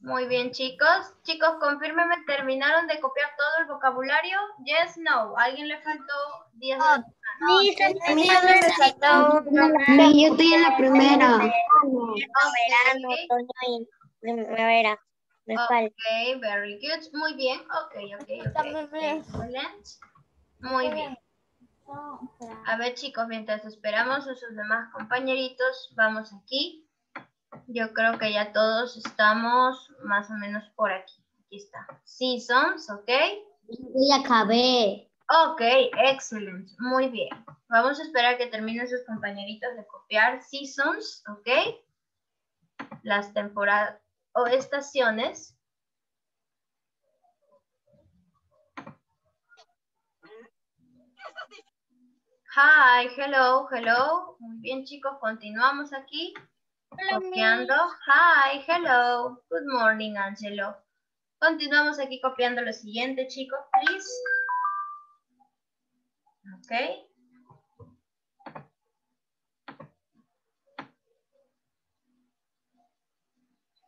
Muy bien, chicos. Chicos, confírmenme, ¿terminaron de copiar todo el vocabulario? Yes, no. ¿Alguien le faltó 10 Oh, Sí, yo estoy en la primera. verano, otoño y primavera. Me. Ok, very good. Muy bien. Ok, ok, ok. Excellent. Muy bien. A ver, chicos, mientras esperamos a sus demás compañeritos, vamos aquí. Yo creo que ya todos estamos más o menos por aquí. Aquí está. Seasons, ¿ok? Ya acabé. Ok, excelente. Muy bien. Vamos a esperar que terminen sus compañeritos de copiar seasons, ¿ok? Las temporadas o estaciones. Hi, hello, hello. Muy bien, chicos, continuamos aquí. Copiando. Hi, hello. Good morning, Angelo. Continuamos aquí copiando lo siguiente, chicos, please. Ok.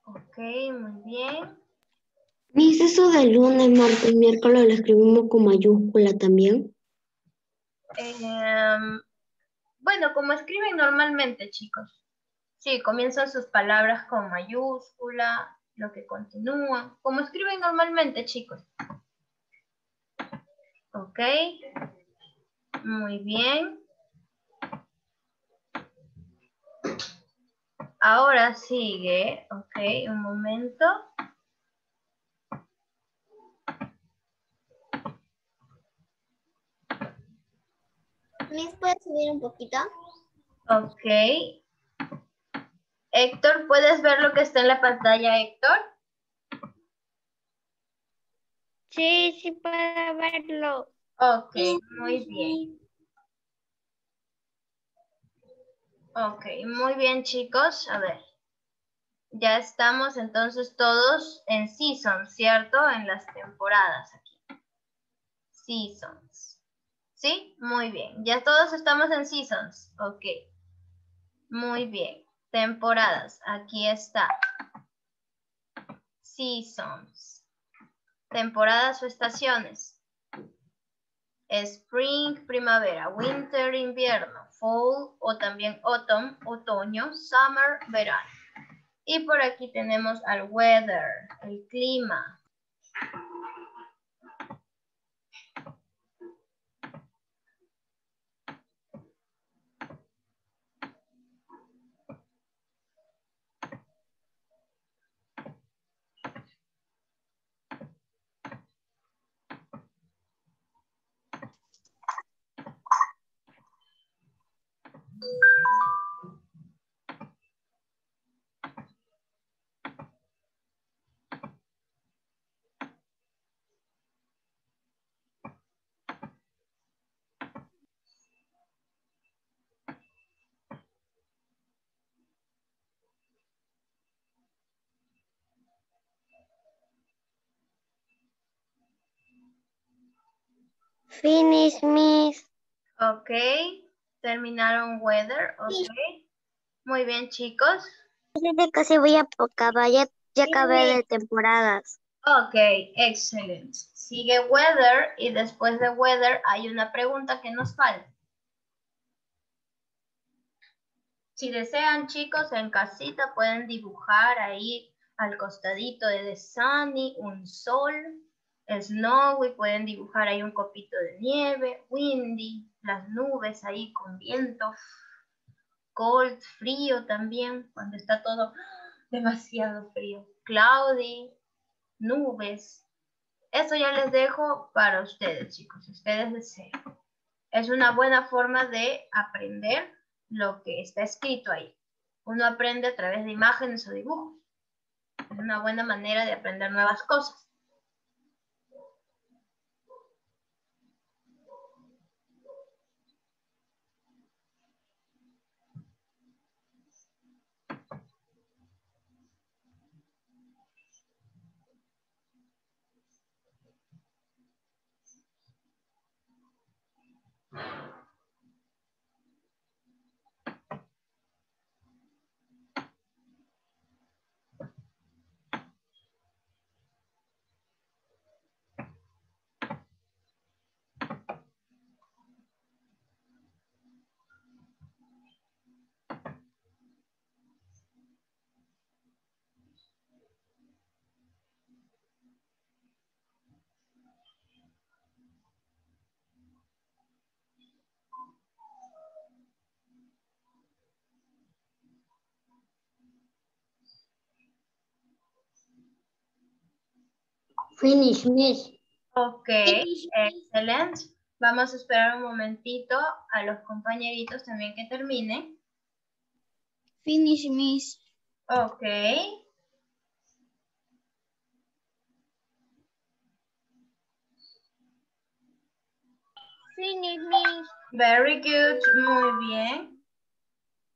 Ok, muy bien. Miss, eso de lunes, martes, miércoles lo escribimos con mayúscula también. Em, bueno, como escriben normalmente, chicos. Sí, comienzan sus palabras con mayúscula, lo que continúa. Como escriben normalmente, chicos. Ok. Muy bien. Ahora sigue, ok, un momento. ¿Miss puede subir un poquito? Ok. Héctor, ¿puedes ver lo que está en la pantalla, Héctor? Sí, sí puedo verlo. Ok, muy bien. Ok, muy bien, chicos. A ver. Ya estamos entonces todos en season, ¿cierto? En las temporadas aquí. Seasons. ¿Sí? Muy bien. Ya todos estamos en seasons. Ok. Muy bien. Temporadas. Aquí está. Seasons. Temporadas o estaciones. Spring, primavera, winter, invierno, fall o también autumn, otoño, summer, verano. Y por aquí tenemos al weather, el clima. Finish, Miss. Ok. Terminaron weather. Ok. Muy bien, chicos. Ya casi voy a acabar, ya, ya acabé de temporadas. Ok, excelente. Sigue weather y después de weather hay una pregunta que nos falta. Si desean, chicos, en casita pueden dibujar ahí al costadito de the sunny un sol, snowy, pueden dibujar ahí un copito de nieve, windy, las nubes ahí con viento, cold, frío también, cuando está todo demasiado frío, cloudy, nubes. Eso ya les dejo para ustedes, chicos, ustedes desean. Es una buena forma de aprender lo que está escrito ahí. Uno aprende a través de imágenes o dibujos. Es una buena manera de aprender nuevas cosas. Finish, miss. Ok, excelente. Vamos a esperar un momentito a los compañeritos también que terminen. Finish, miss. Ok. Finish, miss. Very good. Muy bien.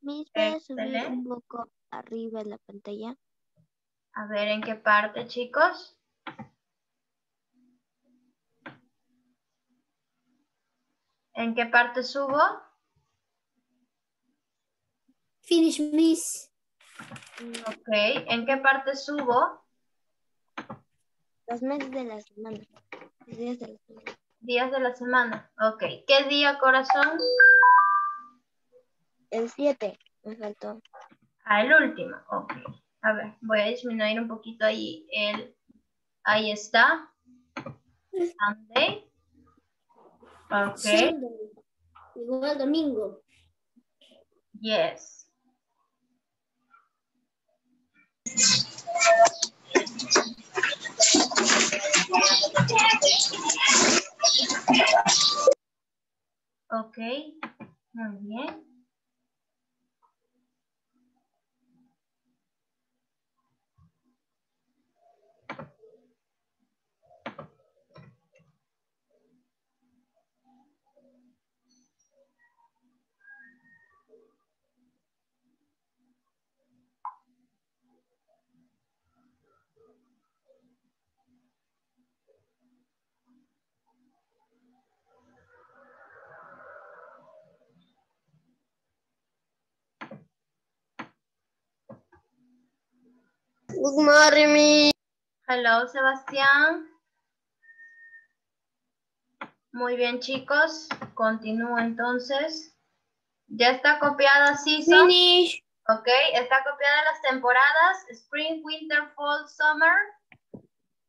Miss, ¿puedes subir Excelente. un poco arriba de la pantalla? A ver en qué parte, chicos. ¿En qué parte subo? Finish, miss. Ok. ¿En qué parte subo? Los meses de la semana. Los días de la semana. Días de la semana. Ok. ¿Qué día, corazón? El 7 me faltó. Ah, el último. Ok. A ver, voy a disminuir un poquito ahí el... Ahí está. Sunday. Ok. Igual domingo. Yes. Ok, muy bien. Good morning, miss. Hello, Sebastián. Muy bien, chicos. Continúo entonces. Ya está copiada season. Finish. Ok, está copiada las temporadas. Spring, winter, fall, summer.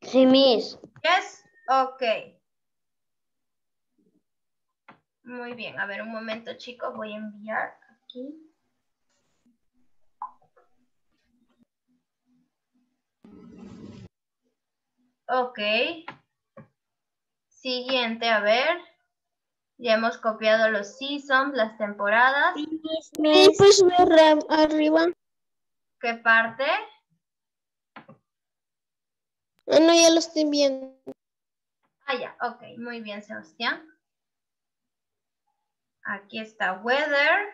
Sí, miss. Yes. Ok. Muy bien. A ver, un momento, chicos. Voy a enviar aquí. Ok. Siguiente, a ver. Ya hemos copiado los seasons, las temporadas. Miss. pues arra- arriba. ¿Qué parte? Ah, no, ya lo estoy viendo. Ah, ya. Ok, muy bien, Sebastián. Aquí está weather.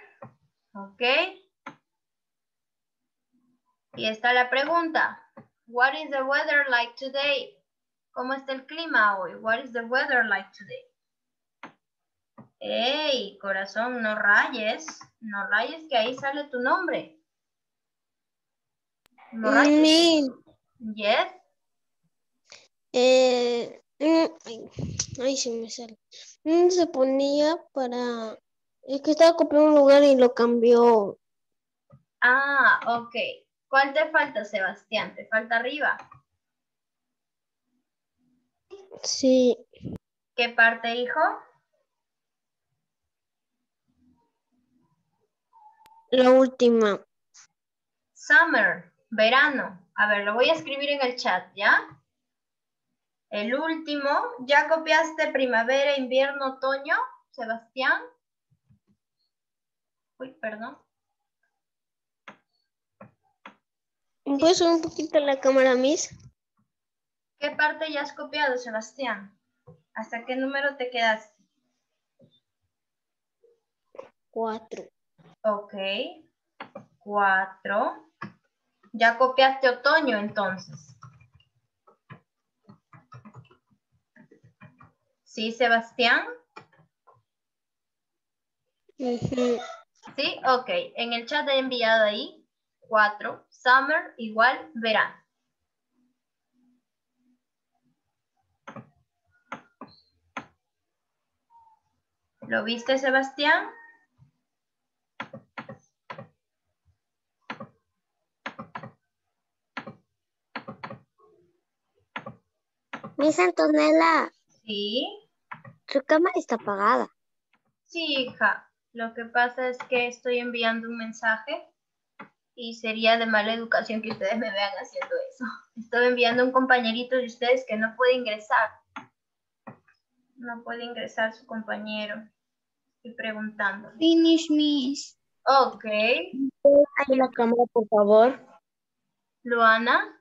Ok. Y está la pregunta. What is the weather like today? ¿Cómo está el clima hoy? What is the weather like today? Ey, corazón, no rayes. No rayes que ahí sale tu nombre. No rayes. Miss. Yes. Eh, mm, ay, ay, se me sale. Mm, Se ponía para... Es que estaba copiando un lugar y lo cambió. Ah, ok. ¿Cuál te falta, Sebastián? ¿Te falta arriba? Sí. ¿Qué parte, hijo? La última. Summer, verano. A ver, lo voy a escribir en el chat, ¿ya? El último, ¿ya copiaste primavera, invierno, otoño, Sebastián? Uy, perdón. ¿Puedes subir un poquito la cámara, Miss? ¿Qué parte ya has copiado, Sebastián? ¿Hasta qué número te quedaste? Cuatro. Ok. Cuatro. Ya copiaste otoño, entonces. ¿Sí, Sebastián? Ujú. Sí, ok. En el chat he enviado ahí cuatro. Summer igual verano. ¿Lo viste, Sebastián? Miss Antonella, Sí. su cámara está apagada. Sí, hija. Lo que pasa es que estoy enviando un mensaje y sería de mala educación que ustedes me vean haciendo eso. Estoy enviando a un compañerito de ustedes que no puede ingresar. No puede ingresar su compañero. Estoy preguntando. Finish, Miss. Ok. Ahí la cámara, por favor. Luana.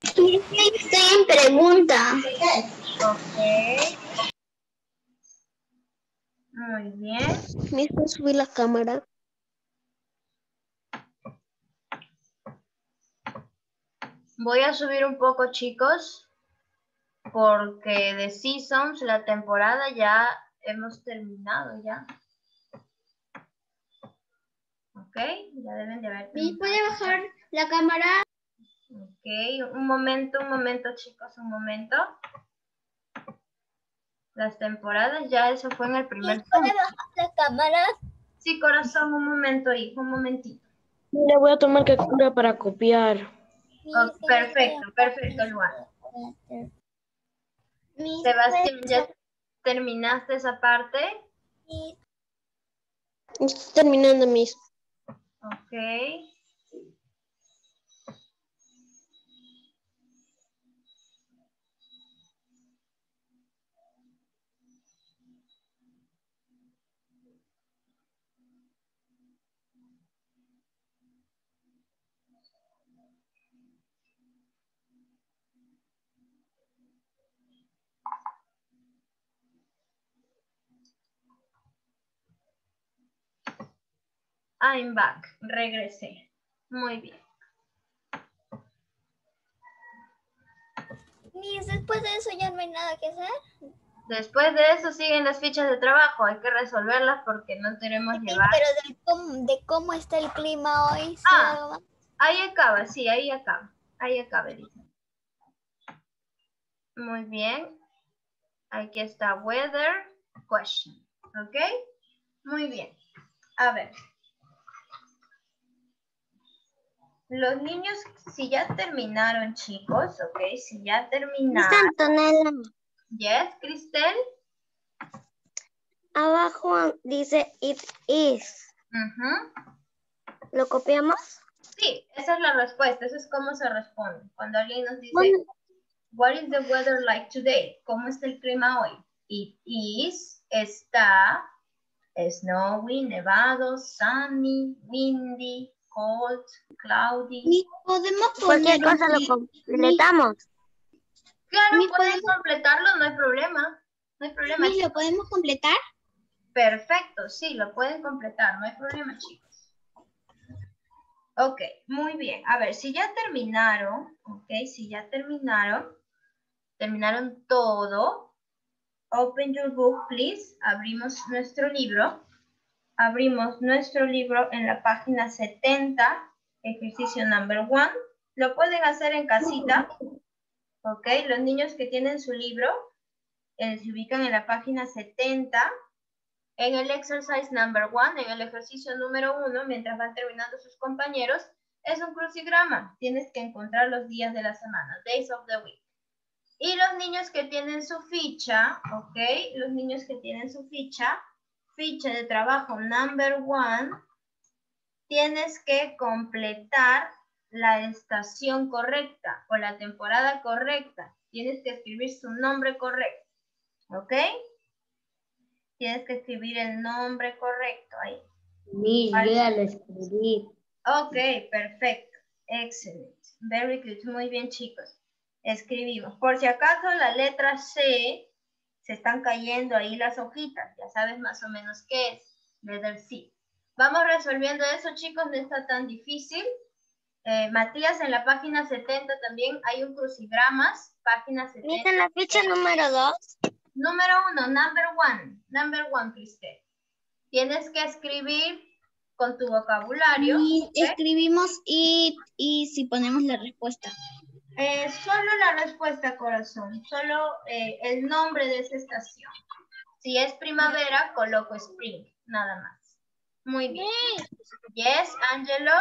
Estoy en pregunta. Ok. Muy bien. Miss, ¿puedes subir la cámara? Voy a subir un poco, chicos, porque de Seasons, la temporada ya hemos terminado ya. Ok, ya deben de haber ¿Y terminado. puede bajar la cámara? Ok, un momento, un momento, chicos, un momento. Las temporadas ya, eso fue en el primer tomo. bajar la cámara? Sí, corazón, un momento, hijo, un momentito. Le voy a tomar captura para copiar. Oh, perfecto, perfecto, Luana. Sebastián, ¿ya terminaste esa parte? Estoy terminando, Miss. Ok. I'm back. Regresé. Muy bien. Miss, después de eso ya no hay nada que hacer. Después de eso siguen las fichas de trabajo. Hay que resolverlas porque no queremos Sí, llevar. pero de cómo, de cómo está el clima hoy. ¿sí, Ah. Ahí acaba, sí, ahí acaba. Ahí acaba, dice. Muy bien. Aquí está weather question. ¿Ok? Muy bien. A ver. Los niños, si ya terminaron, chicos, ¿ok? Si ya terminaron. Antonella, Yes, Cristel. abajo dice it is. ¿Lo copiamos? Sí, esa es la respuesta. Eso es cómo se responde. Cuando alguien nos dice, Bueno. What is the weather like today? ¿Cómo está el clima hoy? It is, está, snowy, nevado, sunny, windy, cold, cloudy. podemos Cualquier cosa lo completamos. Claro, pueden completarlo, no hay problema. No hay problema. ¿Lo podemos completar? Perfecto, sí, lo pueden completar, no hay problema, chicos. Ok, muy bien. A ver, si ya terminaron, ok, si ya terminaron, terminaron todo, open your book, please. Abrimos nuestro libro. Abrimos nuestro libro en la página 70, ejercicio number one. Lo pueden hacer en casita, ok. Los niños que tienen su libro eh, se ubican en la página 70. En el exercise number one, en el ejercicio número uno, mientras van terminando sus compañeros, es un crucigrama. Tienes que encontrar los días de la semana, days of the week. Y los niños que tienen su ficha, ¿ok? Los niños que tienen su ficha, ficha de trabajo number one, tienes que completar la estación correcta o la temporada correcta. Tienes que escribir su nombre correcto, ¿ok? Tienes que escribir el nombre correcto ahí. Miss, yo ya lo escribí. Ok, perfecto. Excelente. Very good. Muy bien, chicos. Escribimos. Por si acaso la letra C se están cayendo ahí las hojitas. Ya sabes más o menos qué es. Letter C. Vamos resolviendo eso, chicos. No está tan difícil. Eh, Matías, en la página 70 también hay un crucigramas. Página 70. Miss, en la ficha número 2. Número uno, number one. Number one, Cristel. Tienes que escribir con tu vocabulario. Y escribimos y, y si ponemos la respuesta. Eh, solo la respuesta, corazón. Solo eh, el nombre de esa estación. Si es primavera, coloco spring, nada más. Muy bien. Yes, Angelo.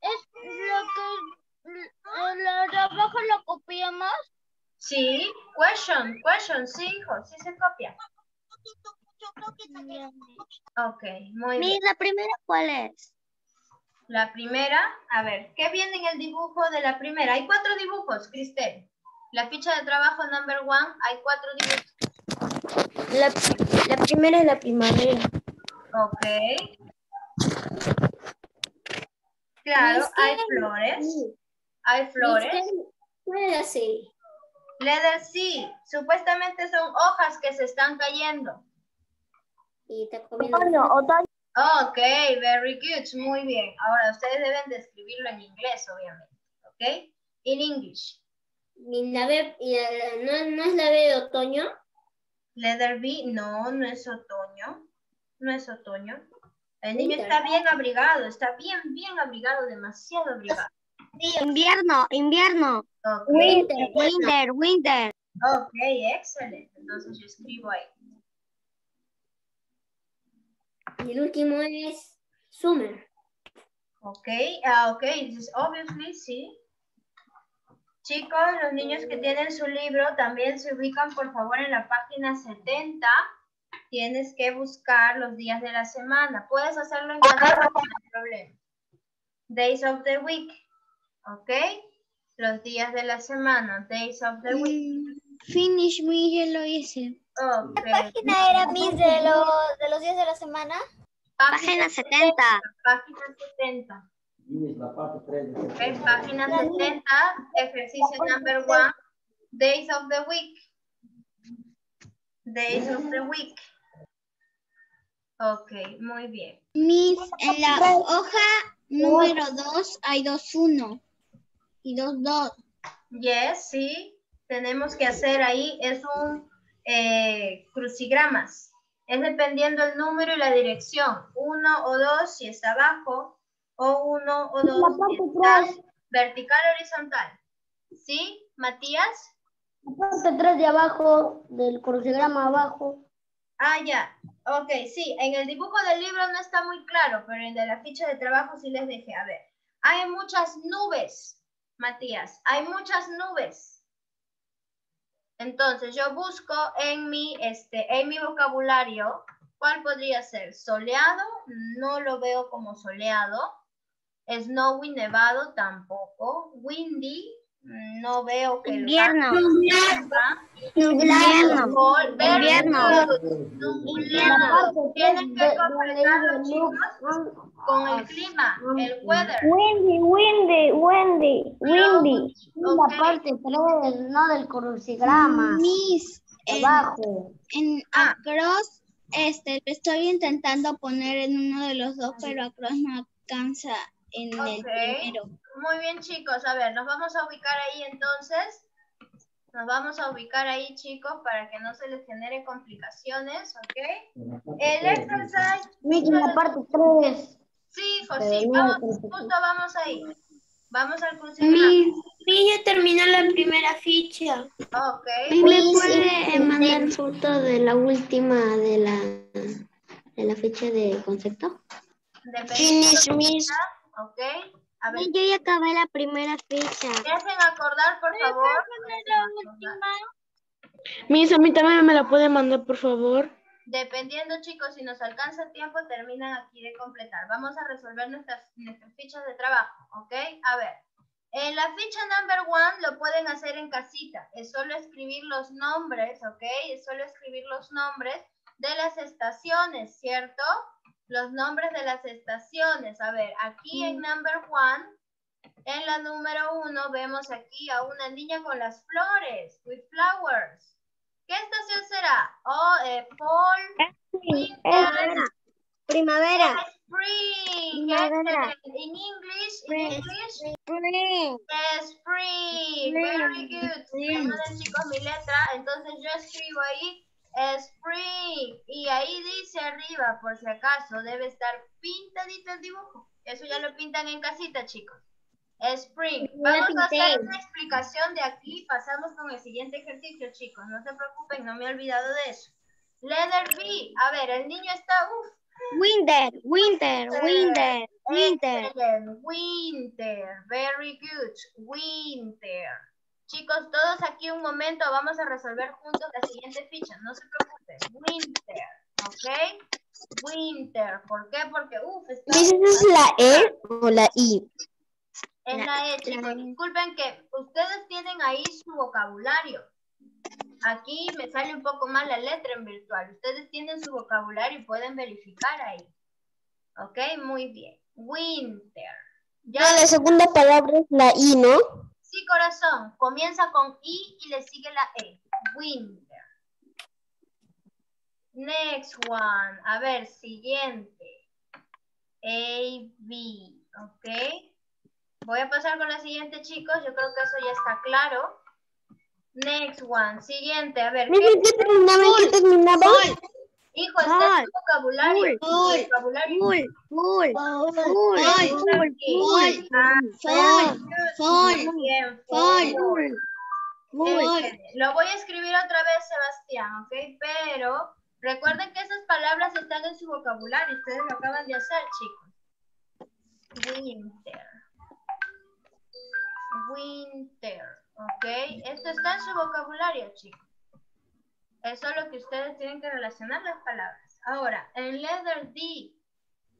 Es lo que el trabajo lo copiamos. Sí. Question, question. Sí, hijo. Sí se copia. Ok, muy bien. la primera cuál es? La primera, a ver, ¿qué viene en el dibujo de la primera? Hay cuatro dibujos, Cristel. La ficha de trabajo number one, hay cuatro dibujos. La, la primera es la primavera. Ok. Claro, hay flores. Hay flores. Puede ser. Letter C, supuestamente son hojas que se están cayendo. Y está comiendo. Ok, very good, muy bien. Ahora ustedes deben de escribirlo en inglés, obviamente. Ok, in English. La B- y la- ¿no, ¿No es la B de otoño? Letter B, no, no es otoño. No es otoño. El niño Winter. está bien abrigado, está bien, bien abrigado, demasiado abrigado. Invierno, invierno. Winter, winter, winter. ok, excelente. Entonces yo escribo ahí. Y el último es summer. Ok, ah, ok, this is obviously, sí. Chicos, los niños que tienen su libro también se ubican por favor en la página 70. Tienes que buscar los días de la semana. Puedes hacerlo en casa, no hay problema. Days of the week, ok. Los días de la semana, days of the week. Finish me, ya lo hice. Ok. página era Miss de los, de los días de la semana? Página 70. Página 70. Ok, página 70, ejercicio number one, days of the week. Days of the week. Ok, muy bien. Miss, en la hoja número 2 hay dos 1 y dos 2. Yes, sí. Tenemos que hacer ahí, es un eh, crucigramas. Es dependiendo el número y la dirección. Uno o dos si está abajo, o uno o dos si está vertical o horizontal. ¿Sí, Matías? Parte 3 de abajo, del crucigrama abajo. Ah, ya. Ok, sí. En el dibujo del libro no está muy claro, pero en la ficha de trabajo sí les dejé. A ver. Hay muchas nubes, Matías. Hay muchas nubes. Entonces, yo busco en mi, este, en mi vocabulario, ¿cuál podría ser? Soleado, no lo veo como soleado. Snowy, nevado, tampoco. Windy, no veo que... Invierno. Invierno. Invierno. Invierno. Tienen que completarlo, chicos, con el clima, el weather. Windy, windy, windy, windy. La parte 3, no del crucigrama. Miss, en, Abajo. en Ah. across, este, lo estoy intentando poner en uno de los dos, pero across no alcanza en el primero. Muy bien, chicos. A ver, nos vamos a ubicar ahí entonces. Nos vamos a ubicar ahí, chicos, para que no se les genere complicaciones, ¿ok? El exercise. Miss, la parte 3. Sí, no Vamos, justo vamos ahí. Vamos al crucigrama. Sí, ya terminó la primera ficha. Ok. ¿Me puede mandar foto de la última de la, de la fecha de concepto? De la- Ok. A ver, Yo ya acabé la primera ficha. ¿me hacen acordar, por favor? Miss, a mí también me la puede mandar, por favor. Dependiendo, chicos, si nos alcanza tiempo, terminan aquí de completar. Vamos a resolver nuestras, nuestras fichas de trabajo, ¿ok? A ver, en la ficha number one lo pueden hacer en casita. Es solo escribir los nombres, ¿ok? Es solo escribir los nombres de las estaciones, ¿cierto? Los nombres de las estaciones. A ver, aquí en number one, en la número uno, vemos aquí a una niña con las flores, with flowers. ¿Qué estación será? Oh, eh, fall, winter, Primavera. spring. Primavera. In English, in Spring. English, Spring. spring. Very good. Chicos, mi letra. Entonces yo escribo ahí spring. Y ahí dice arriba, por si acaso, debe estar pintadito el dibujo. Eso ya lo pintan en casita, chicos. Spring. Vamos a hacer una explicación de aquí. Pasamos con el siguiente ejercicio, chicos. No se preocupen, no me he olvidado de eso. Letter B. A ver, el niño está, uff, Winter, winter, winter, winter. Excellent. Winter. Very good. Winter. Chicos, todos aquí un momento. Vamos a resolver juntos la siguiente ficha. No se preocupen. Winter. ¿ok? Winter. ¿Por qué? Porque, uff, está... Miss, ¿esa es la E o la I? Es la E, chicos. Disculpen que ustedes tienen ahí su vocabulario. Aquí me sale un poco mal la letra en virtual. Ustedes tienen su vocabulario y pueden verificar ahí. ¿Ok? Muy bien. Winter. Ya No, la segunda palabra es la I, ¿no? Sí, corazón. Comienza con I y le sigue la E. Winter. Next one. A ver, siguiente. A, B. ¿Ok? Voy a pasar con la siguiente, chicos. Yo creo que eso ya está claro. Next one. Siguiente. A ver, ¿qué? ¿en qué terminaba? ¿En qué terminaba? Hijo, está en vocabulario. Vocabulario. Full, full, full, full, Full. Full. Lo voy a escribir otra vez, Sebastián, ¿ok? Pero recuerden que esas palabras están en su vocabulario. Ustedes lo acaban de hacer, chicos. Winter. Winter, ¿ok? Esto está en su vocabulario, chicos. Eso es lo que ustedes tienen que relacionar las palabras. Ahora, en letter D.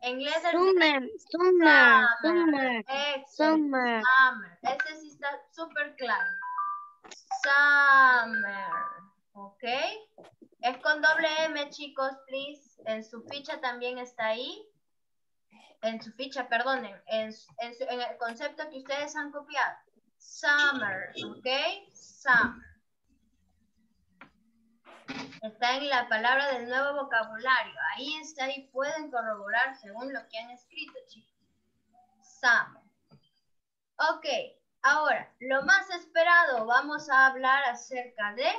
En letter D. Summer, summer, summer, summer. Summer. Ese sí está súper claro. Summer. ¿Ok? Es con doble M, chicos, please. En su ficha también está ahí. En su ficha, perdonen. En, en en el concepto que ustedes han copiado. Summer. ¿Ok? Summer. Está en la palabra del nuevo vocabulario. Ahí está y pueden corroborar según lo que han escrito, chicos. Summer. Ok, ahora, lo más esperado, vamos a hablar acerca de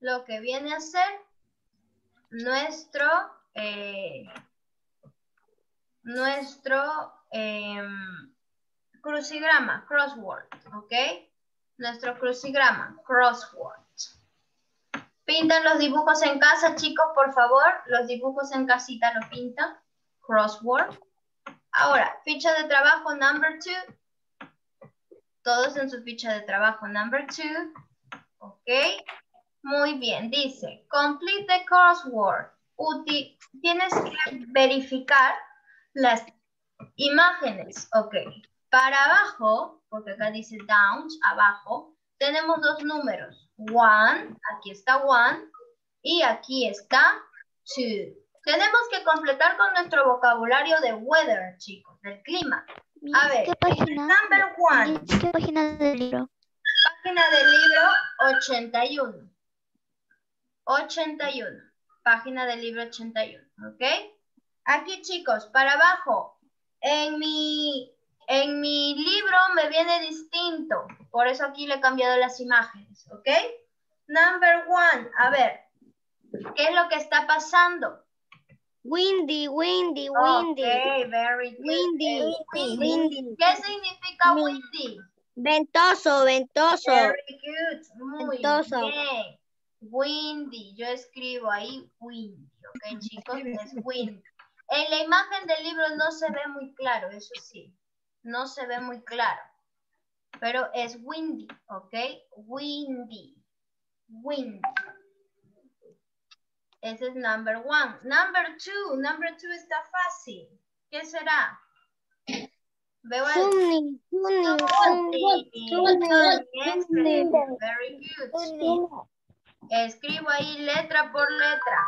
lo que viene a ser nuestro, eh, nuestro em, crucigrama, crossword, ¿ok? Nuestro crucigrama, crossword. Pintan los dibujos en casa, chicos, por favor. Los dibujos en casita lo pintan. Crossword. Ahora, ficha de trabajo number two. Todos en su ficha de trabajo number two. Ok. Muy bien. Dice, complete the crossword. Tienes que verificar las imágenes. Ok. Para abajo, porque acá dice down, abajo, tenemos dos números. One, aquí está one, y aquí está two. Tenemos que completar con nuestro vocabulario de weather, chicos, del clima. A ver, ¿Qué página? number one, ¿Qué página del libro? página del libro 81. 81. Página del libro 81, ¿ok? Aquí, chicos, para abajo. En mi, en mi libro me viene distinto. Por eso aquí le he cambiado las imágenes, ¿ok? Number one. A ver, ¿qué es lo que está pasando? Windy, windy, Ok, windy. very good. Windy, Eh, windy. ¿Qué significa Windy. windy? Ventoso, ventoso. Very good. Muy Ventoso. bien. Windy. Yo escribo ahí windy. ¿Ok, chicos? Es windy. En la imagen del libro no se ve muy claro, eso sí. No se ve muy claro. Pero es windy, ¿ok? Windy. Windy. Ese es number one. Number two. Number two está fácil. ¿Qué será? Veo el... Sunny, sunny. Very good. Escribo ahí letra por letra.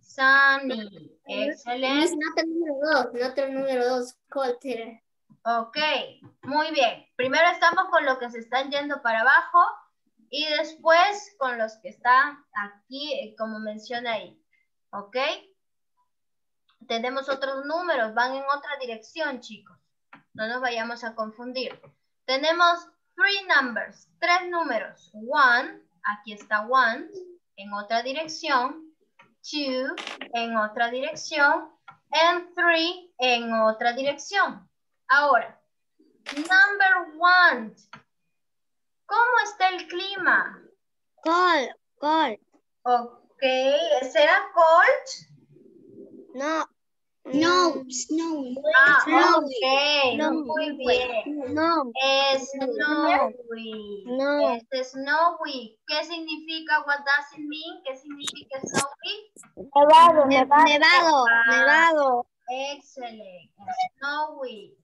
Sunny. Excelente. Nota número dos, nota número dos, Colter. Ok, muy bien. Primero estamos con los que se están yendo para abajo y después con los que están aquí, eh, como menciona ahí. Ok. Tenemos otros números, van en otra dirección, chicos. No nos vayamos a confundir. Tenemos three numbers, tres números. One, aquí está one, en otra dirección. Two, en otra dirección. And three, en otra dirección. Ahora, number one. ¿Cómo está el clima? Cold, cold. Ok, ¿será cold? No, No, snowy. Ah, Snowy. ok, No, muy bien. No. Snowy. No. Este snowy. ¿Qué significa? What does it mean? ¿Qué significa snowy? Nevado, nevado. Ah. Nevado. Excelente. Snowy.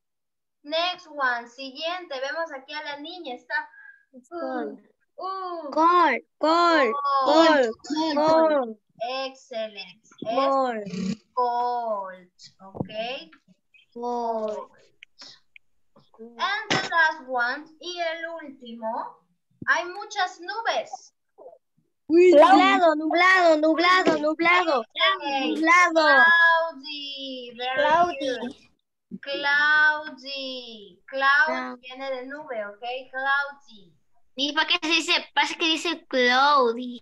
Next one. Siguiente. Vemos aquí a la niña. Está. Uh, uh, col, Excelente. Es col, cold. Ok. col. And the last one. Y el último. Hay muchas nubes. Nublado, nublado, nublado, nublado, Okay. nublado. Cloudy. Very Cloudy. Cloudy. Cloud viene de nube, ¿ok? Cloudy. ¿Y para qué se dice? Pasa que dice cloudy.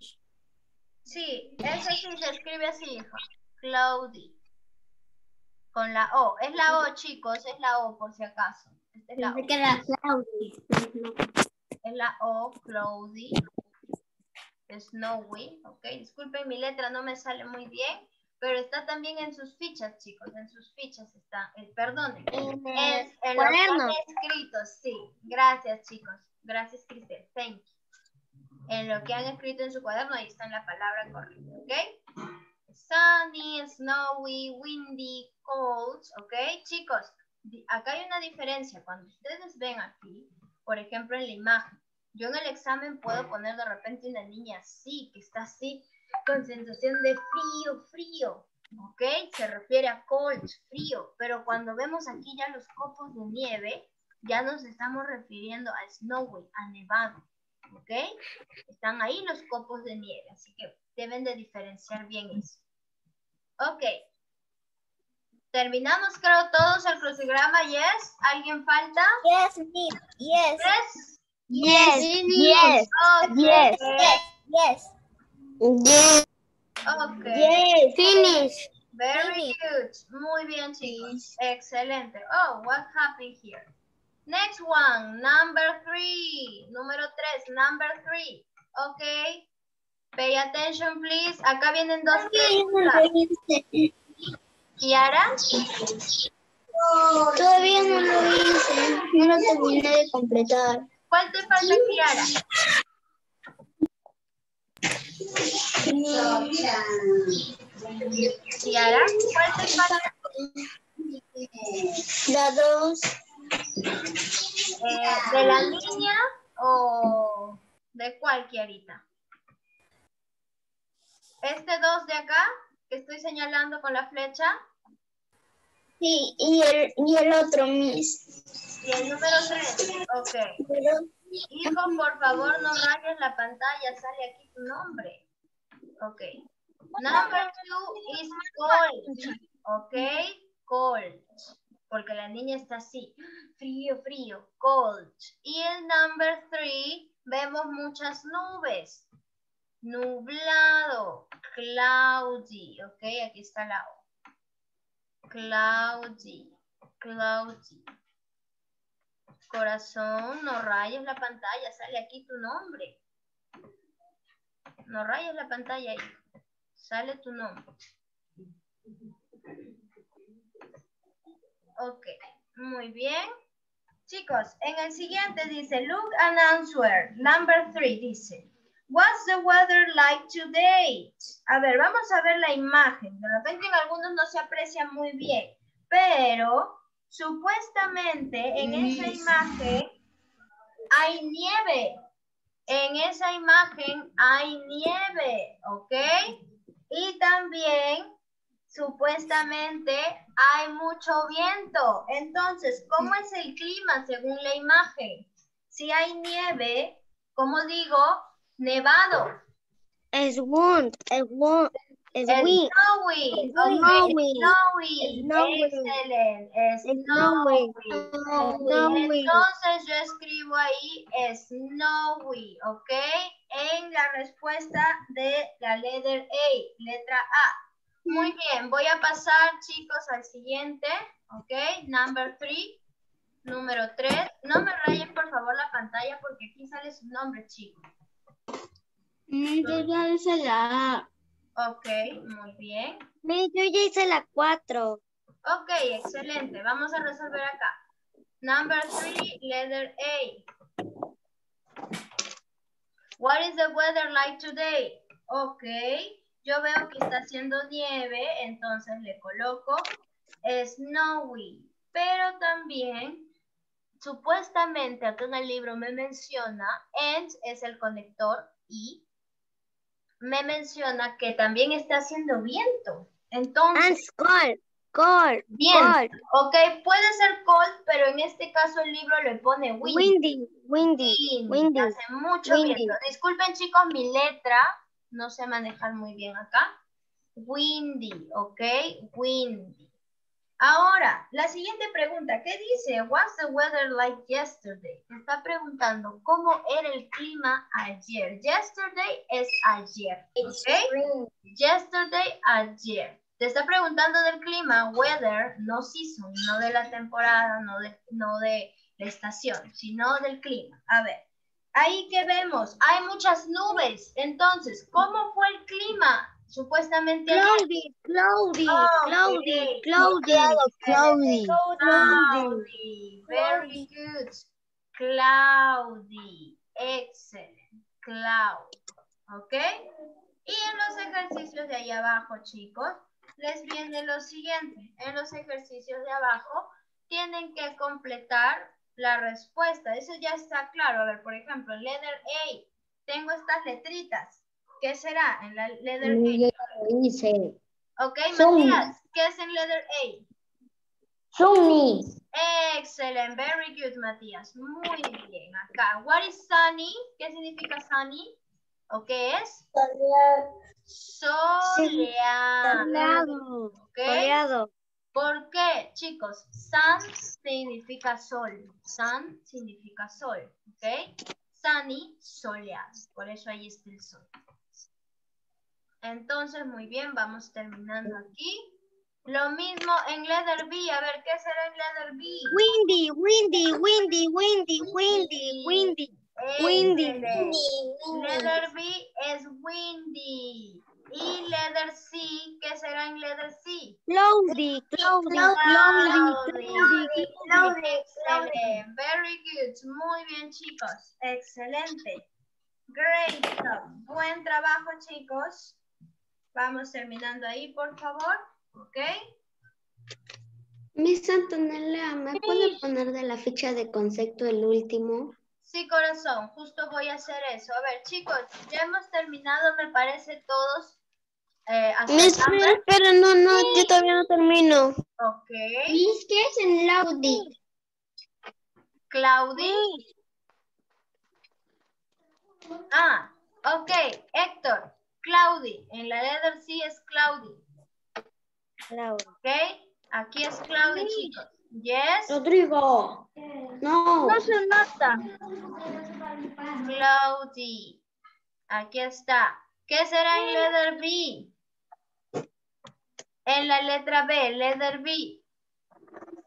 Sí, ese sí se escribe así, hijo. Cloudy. Con la O. Es la O, chicos. Es la O, por si acaso. Esta es la O. Que Claudia. Es la O, cloudy. Snowy. Ok, disculpen, mi letra no me sale muy bien. Pero está también en sus fichas, chicos. En sus fichas está. El, perdón. En En, en lo que han cuaderno. escrito, sí. Gracias, chicos. Gracias, Cristel. Thank you. En lo que han escrito en su cuaderno, ahí está la palabra correcta, ¿ok? Sunny, snowy, windy, cold, ¿ok? Chicos, acá hay una diferencia. Cuando ustedes ven aquí, por ejemplo, en la imagen, yo en el examen puedo poner de repente una niña así, que está así, con sensación de frío, frío, ¿ok? Se refiere a cold, frío, pero cuando vemos aquí ya los copos de nieve, ya nos estamos refiriendo a snowy, a nevado, ¿ok? Están ahí los copos de nieve, así que deben de diferenciar bien eso. Ok. Terminamos, creo, todos el crucigrama, ¿yes? ¿Alguien falta? Yes, me. Yes. ¿Yes? Yes, yes, Ok. Yes. Yes. Yes. Ok. yes. Finish. Very good. Muy bien, chicos. Excelente. Oh, what happened here? Next one, number three. Número tres, number three. Ok. Pay attention, please. Acá vienen dos preguntas. Kiara, Todavía no lo hice. No lo terminé de completar. ¿cuál te falta, Kiara? Kiara, ¿cuál te falta? La dos. Eh, ¿De la niña o de cuál, Kiarita? Este dos de acá, que estoy señalando con la flecha, Sí, y el, y el otro, Miss. y el número tres. Ok. Hijo, por favor, no rayes la pantalla, sale aquí tu nombre. Ok. Number two is cold. Ok, cold. Porque la niña está así. Frío, frío, cold. Y el number three, vemos muchas nubes. Nublado, cloudy. Ok, aquí está la O. Cloudy, cloudy. Corazón, no rayes la pantalla, sale aquí tu nombre. No rayes la pantalla ahí. Sale tu nombre. Ok, muy bien. Chicos, en el siguiente dice, look and answer. Number three dice, what's the weather like today? A ver, vamos a ver la imagen. De repente en algunos no se aprecia muy bien, pero supuestamente en esa imagen hay nieve. En esa imagen hay nieve, ¿ok? Y también supuestamente hay mucho viento. Entonces, ¿cómo es el clima según la imagen? Si hay nieve, como digo, nevado. Es wind, es wind. snowy. ok, Snowy. Snowy. Snowy. Excelente. Es Snowy. snowy. Snowy. Entonces yo escribo ahí snowy, ¿ok? En la respuesta de la letra A, letra A. Muy bien, voy a pasar, chicos, al siguiente, ¿ok? Number three, número tres. No me rayen, por favor, la pantalla porque aquí sale su nombre, chicos. Yo ya hice la A. Ok, muy bien. Yo ya hice la cuatro. Ok, excelente. Vamos a resolver acá. Number three, letter A. What is the weather like today? Ok, yo veo que está haciendo nieve, entonces le coloco snowy. Pero también, supuestamente acá en el libro me menciona, and es el conector y me menciona que también está haciendo viento. Entonces, And cold. Cold. Bien. Cold. ok, puede ser cold, pero en este caso el libro le pone wind. Windy. Windy. Windy, Windy. Hace mucho Windy. viento. Disculpen chicos, mi letra no sé manejar muy bien acá. Windy, ok, windy. Ahora, la siguiente pregunta, ¿qué dice? What's the weather like yesterday? Está preguntando cómo era el clima ayer. Yesterday es ayer, ¿ok? Yesterday, ayer. Te está preguntando del clima, weather, no season, no de la temporada, no de, no de la estación, sino del clima. A ver, ahí que vemos, hay muchas nubes. Entonces, ¿cómo fue el clima? Supuestamente. Cloudy. Cloudy. Cloudy. Cloudy. Cloudy. Cloudy. Very good. Cloudy. Excellent. Cloud. ¿Ok? Y en los ejercicios de ahí abajo, chicos, les viene lo siguiente. En los ejercicios de abajo, tienen que completar la respuesta. Eso ya está claro. A ver, por ejemplo, letter A. Tengo estas letritas. ¿Qué será en la letter A? Dice. Ok, Sunny. Matías, ¿qué es en letter A? Sunny. Excellent, very good, Matías. Muy bien, acá. What is sunny? ¿Qué significa sunny? ¿O qué es? Soleado. Soleado. ¿Ok? Soleado. ¿Por qué, chicos? Sun significa sol. Sun significa sol. ¿Ok? Sunny, soleado. Por eso ahí está el sol. Entonces, muy bien, vamos terminando aquí. Lo mismo en letter B. A ver, ¿qué será en letter B? Windy. Windy. Windy. Windy. Windy. Windy. Windy. Letter B es windy. Y letter C, ¿qué será en letter C? Cloudy. Cloudy. Cloudy. Cloudy. Excelente. Very good. Muy bien, chicos. Excelente. Great job. Buen trabajo, chicos. Vamos terminando ahí, por favor. ¿Ok? Miss Antonella, ¿me puede poner de la ficha de concepto el último? Sí, corazón. Justo voy a hacer eso. A ver, chicos, ya hemos terminado, me parece, todos. Eh, Miss, espera, no, no, yo todavía no termino. Ok. Miss, ¿qué es en Laudi? Claudi. Ah, ok. Héctor. Claudi. En la letter C es Claudi. Ok. Aquí es Claudi, chicos. Yes. Rodrigo. No. No se nota. Cloudy. Aquí está. ¿Qué será en letter B? En la letra B, letter B.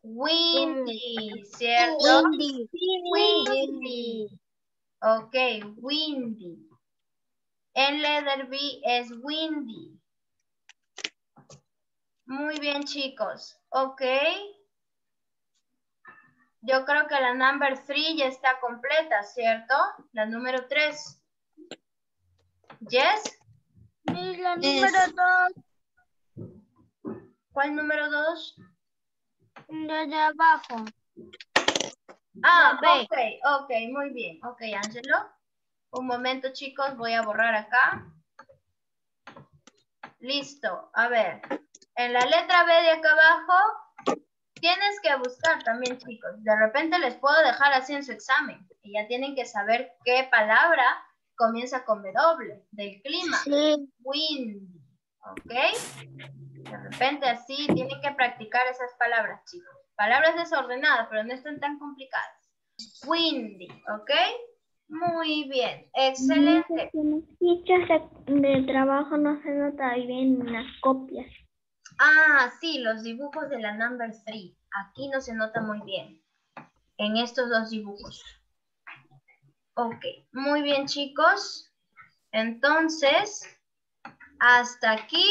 Windy, ¿cierto? Windy. Windy. Ok, windy. En letter B es windy. Muy bien, chicos. Ok. Yo creo que la number 3 ya está completa, ¿cierto? La número 3. ¿Yes? Miss, la número dos. ¿Cuál número 2? La de abajo. Ah, ok, ok, muy bien. Ok, Angelo. Un momento, chicos, voy a borrar acá. Listo, a ver. En la letra B de acá abajo, tienes que buscar también, chicos. De repente les puedo dejar así en su examen. Y ya tienen que saber qué palabra comienza con W, del clima. Sí. Windy, ¿ok? De repente así tienen que practicar esas palabras, chicos. Palabras desordenadas, pero no están tan complicadas. Windy, ¿ok? Muy bien, excelente. Fichas de, trabajo no se nota bien en las copias. Ah, sí, los dibujos de la number 3. Aquí no se nota muy bien. En estos dos dibujos. Ok, muy bien chicos. Entonces, hasta aquí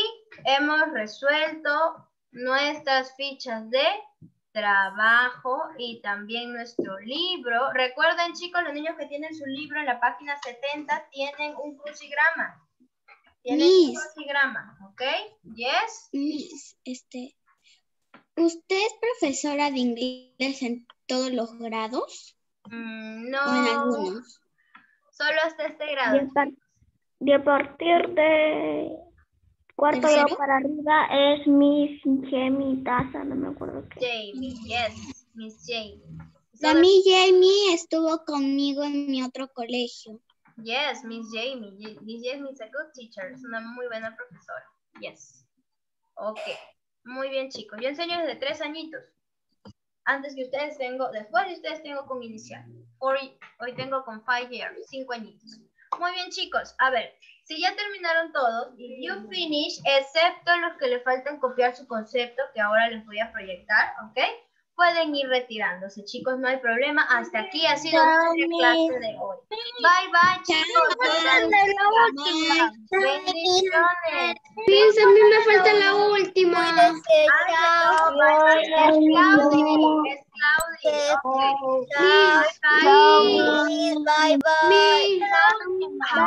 hemos resuelto nuestras fichas de trabajo y también nuestro libro. Recuerden, chicos, los niños que tienen su libro en la página 70 tienen un crucigrama. Tienen un Miss. crucigrama, ¿ok? Yes. Miss, este, ¿usted es profesora de inglés en todos los grados Mm, o en no, algunos? solo hasta este grado. y a partir de cuarto grado para arriba es Miss Jamie Daza, no me acuerdo qué. Jamie, yes, Miss Jamie. La Solo- mi Jamie estuvo conmigo en mi otro colegio. Yes, Miss Jamie. Miss Jamie is a good teacher. Es una muy buena profesora. Yes. Ok. Muy bien, chicos. Yo enseño desde tres añitos. Antes que ustedes tengo, después de ustedes tengo con inicial. Hoy, hoy tengo con five years, cinco añitos. Muy bien, chicos. A ver, si ya terminaron todos, you finish, excepto los que le faltan copiar su concepto, que ahora les voy a proyectar, ¿ok? Pueden ir retirándose, chicos, no hay problema. Hasta aquí ha sido nuestra clase de hoy. Bye, bye, chicos. Bendiciones. Miss, a mí me falta la última. Bye, bye. Bye, bye.